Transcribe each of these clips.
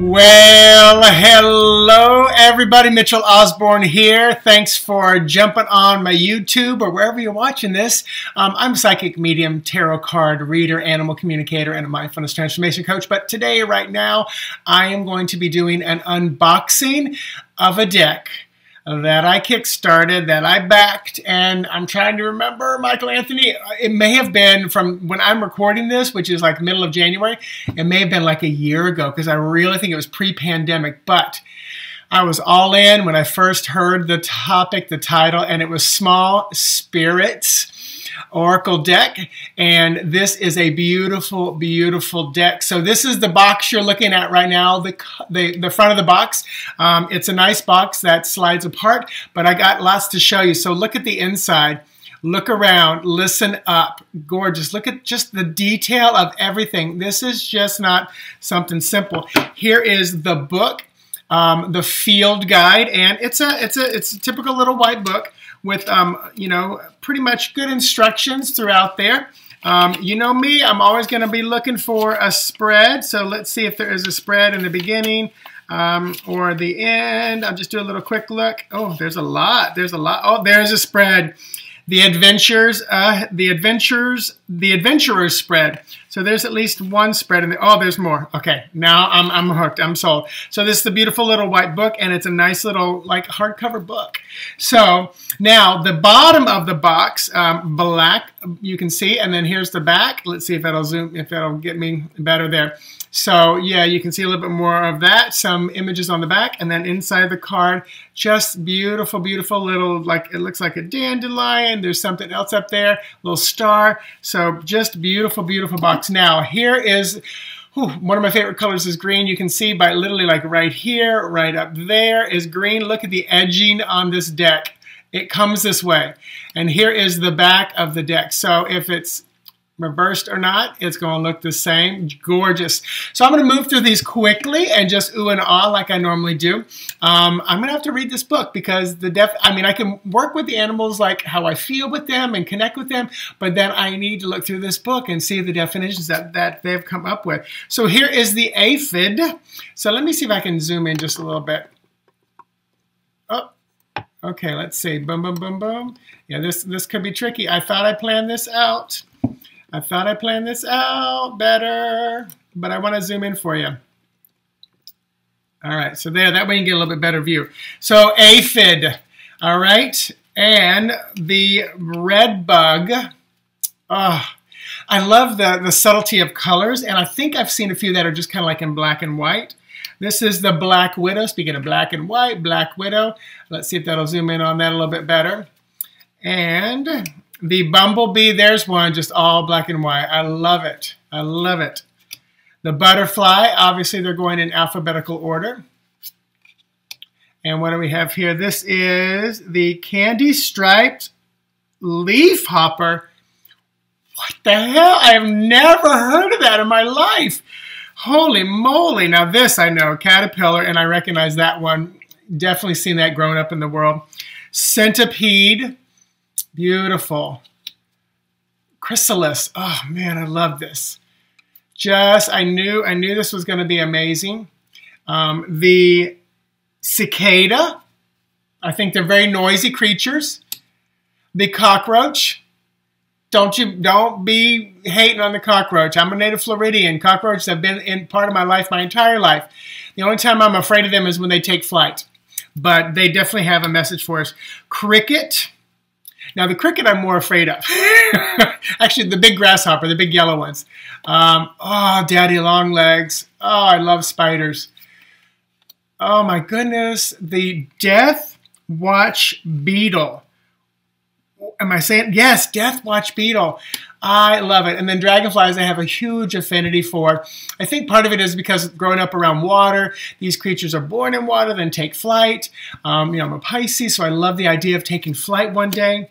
Well, hello everybody. Mitchell Osborn here. Thanks for jumping on my YouTube or wherever you're watching this. Um, I'm a psychic medium, tarot card reader, animal communicator, and a mindfulness transformation coach. But today, right now, I am going to be doing an unboxing of a deck that I kickstarted, that I backed, and I'm trying to remember, Michael Anthony, uh, it may have been from when I'm recording this, which is like middle of January, it may have been like a year ago, because I really think it was pre-pandemic, but I was all in when I first heard the topic, the title, and it was Small Spirits Oracle deck. And this is a beautiful, beautiful deck. So this is the box you're looking at right now, the, the, the front of the box. Um, it's a nice box that slides apart, but I got lots to show you. So look at the inside. Look around, listen up. Gorgeous. Look at just the detail of everything. This is just not something simple. Here is the book, um, the field guide, and it's a it's a it's a typical little white book with, um, you know, pretty much good instructions throughout there. Um, you know me, I'm always going to be looking for a spread. So let's see if there is a spread in the beginning um, or the end. I'll just do a little quick look. Oh, there's a lot. There's a lot. Oh, there's a spread the adventures, uh, the adventures, the adventurers spread. So there's at least one spread in there. Oh, there's more. Okay, now I'm, I'm hooked. I'm sold. So this is the beautiful little white book, and it's a nice little like hardcover book. So now the bottom of the box, um, black, you can see, and then here's the back. Let's see if that'll zoom, if that'll get me better there. So yeah, you can see a little bit more of that, some images on the back, and then inside the card, just beautiful, beautiful little, like it looks like a dandelion. There's something else up there, little star. So just beautiful, beautiful box. Now here is, whew, one of my favorite colors is green. You can see by literally like right here, right up there is green. Look at the edging on this deck. It comes this way. And here is the back of the deck. So if it's reversed or not, it's going to look the same. Gorgeous. So I'm going to move through these quickly and just ooh and ah like I normally do. Um, I'm going to have to read this book because the def, I mean, I can work with the animals like how I feel with them and connect with them, but then I need to look through this book and see the definitions that, that they've come up with. So here is the aphid. So let me see if I can zoom in just a little bit. Oh, okay, let's see. Boom, boom, boom, boom. Yeah, this, this could be tricky. I thought I planned this out. I thought I planned this out better, but I want to zoom in for you. All right, so there, that way you can get a little bit better view. So aphid, all right, and the red bug. Oh, I love the, the subtlety of colors, and I think I've seen a few that are just kind of like in black and white. This is the Black Widow. Speaking of black and white, Black Widow. Let's see if that'll zoom in on that a little bit better. And the bumblebee, there's one just all black and white. I love it. I love it. The butterfly, obviously they're going in alphabetical order. And what do we have here? This is the candy striped leaf hopper. What the hell? I have never heard of that in my life. Holy moly. Now this I know, caterpillar, and I recognize that one. Definitely seen that growing up in the world. Centipede, Beautiful. Chrysalis. Oh man, I love this. Just, I knew, I knew this was going to be amazing. Um, the cicada. I think they're very noisy creatures. The cockroach. Don't you, don't be hating on the cockroach. I'm a native Floridian. Cockroaches have been in part of my life my entire life. The only time I'm afraid of them is when they take flight. But they definitely have a message for us. Cricket. Now, the cricket I'm more afraid of. Actually, the big grasshopper, the big yellow ones. Um, oh, daddy long legs. Oh, I love spiders. Oh, my goodness. The Death Watch Beetle. Am I saying? Yes, Death Watch Beetle. I love it. And then dragonflies, I have a huge affinity for. I think part of it is because growing up around water, these creatures are born in water, then take flight. Um, you know, I'm a Pisces, so I love the idea of taking flight one day.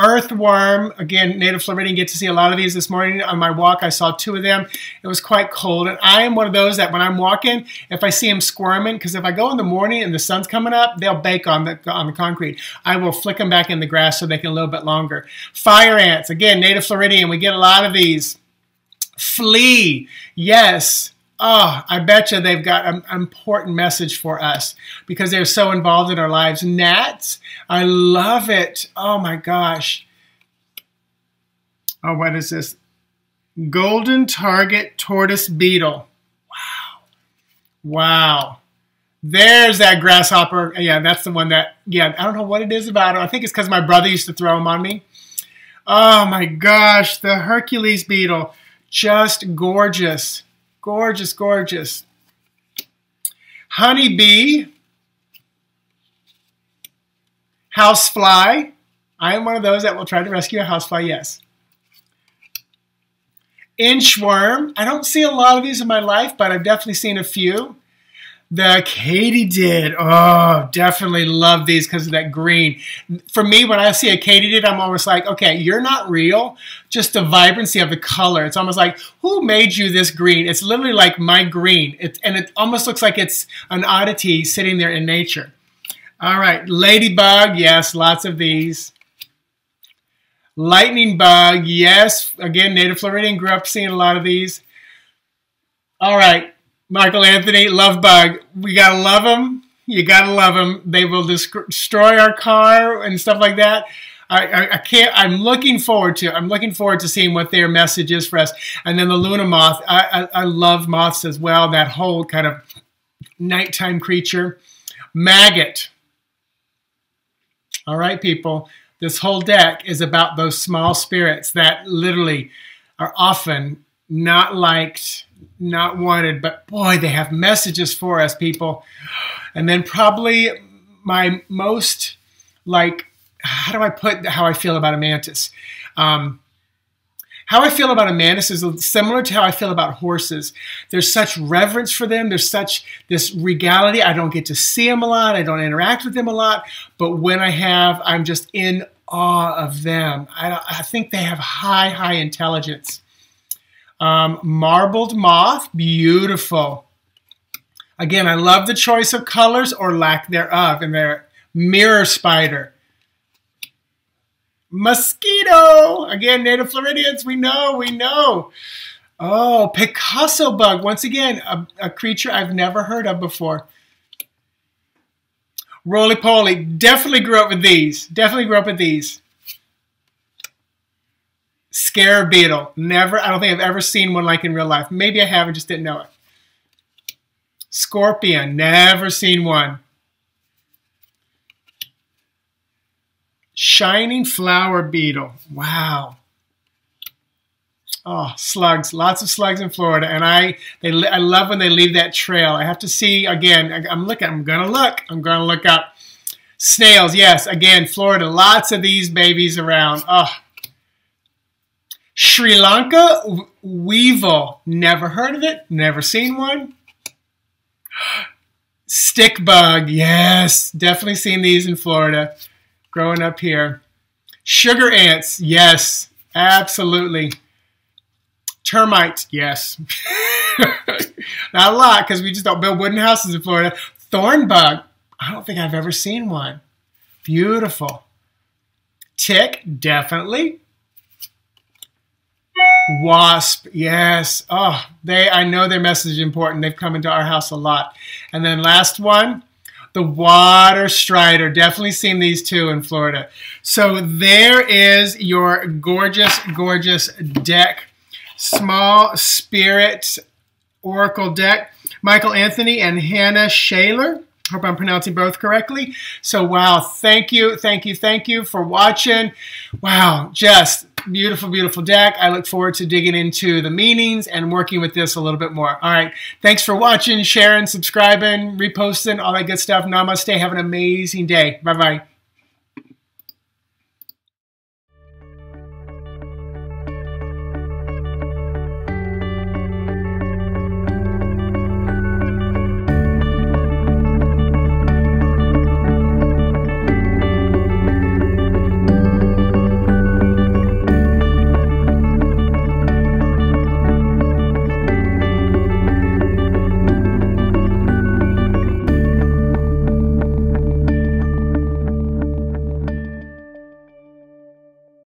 Earthworm, again, native Floridian, get to see a lot of these this morning on my walk. I saw two of them. It was quite cold. And I am one of those that when I'm walking, if I see them squirming, because if I go in the morning and the sun's coming up, they'll bake on the, on the concrete. I will flick them back in the grass so they can a little bit longer. Fire ants, again, native Floridian, we get a lot of these. Flea, yes, oh, I bet you they've got an important message for us because they're so involved in our lives. Gnats, I love it. Oh my gosh. Oh, what is this? Golden Target Tortoise Beetle. Wow. Wow. There's that grasshopper. Yeah, that's the one that, yeah, I don't know what it is about it. I think it's because my brother used to throw them on me. Oh my gosh, the Hercules beetle. Just gorgeous. Gorgeous, gorgeous. Honeybee. Housefly. I am one of those that will try to rescue a housefly, yes. Inchworm. I don't see a lot of these in my life, but I've definitely seen a few. The katydid. Oh, definitely love these because of that green. For me, when I see a katydid, I'm almost like, okay, you're not real. Just the vibrancy of the color. It's almost like, who made you this green? It's literally like my green. It, and it almost looks like it's an oddity sitting there in nature. All right, ladybug. Yes, lots of these. Lightning bug. Yes, again, native Floridian. Grew up seeing a lot of these. All right, Michael Anthony, Love Bug. We gotta love them. You gotta love them. They will destroy our car and stuff like that. I, I, I, can't. I'm looking forward to. I'm looking forward to seeing what their message is for us. And then the Luna moth. I, I, I love moths as well. That whole kind of nighttime creature. Maggot. All right, people. This whole deck is about those small spirits that literally are often not liked not wanted, but boy, they have messages for us, people. And then probably my most like, how do I put how I feel about a mantis? Um, how I feel about a mantis is similar to how I feel about horses. There's such reverence for them. There's such this regality. I don't get to see them a lot. I don't interact with them a lot. But when I have, I'm just in awe of them. I, I think they have high, high intelligence. Um, marbled moth, beautiful. Again, I love the choice of colors or lack thereof in their mirror spider. Mosquito, again, native Floridians, we know, we know. Oh, Picasso bug, once again, a, a creature I've never heard of before. Roly poly, definitely grew up with these. Definitely grew up with these. Scarab beetle. Never, I don't think I've ever seen one like in real life. Maybe I have and just didn't know it. Scorpion. Never seen one. Shining flower beetle. Wow. Oh, slugs. Lots of slugs in Florida. And I they I love when they leave that trail. I have to see, again, I'm looking, I'm to look. I'm to look up. Snails, yes. Again, Florida. Lots of these babies around. Oh, Sri Lanka weevil. Uh, never heard of it. Never seen one. Stick bug. Yes, definitely seen these in Florida. Growing up here. Sugar ants. Yes, absolutely. Termites. Yes. Not a lot because we just don't build wooden houses in Florida. Thorn bug. I don't think I've ever seen one. Beautiful. Tick. Definitely. Wasp, yes. Oh, they I know their message is important. They've come into our house a lot. And then last one, the water strider. Definitely seen these two in Florida. So there is your gorgeous, gorgeous deck. Small Spirit Oracle deck. Michael Anthony and Hannah Shaler. Hope I'm pronouncing both correctly. So, wow, thank you, thank you, thank you for watching. Wow, just beautiful, beautiful deck. I look forward to digging into the meanings and working with this a little bit more. All right, thanks for watching, sharing, subscribing, reposting, all that good stuff. Namaste. Have an amazing day. Bye-bye.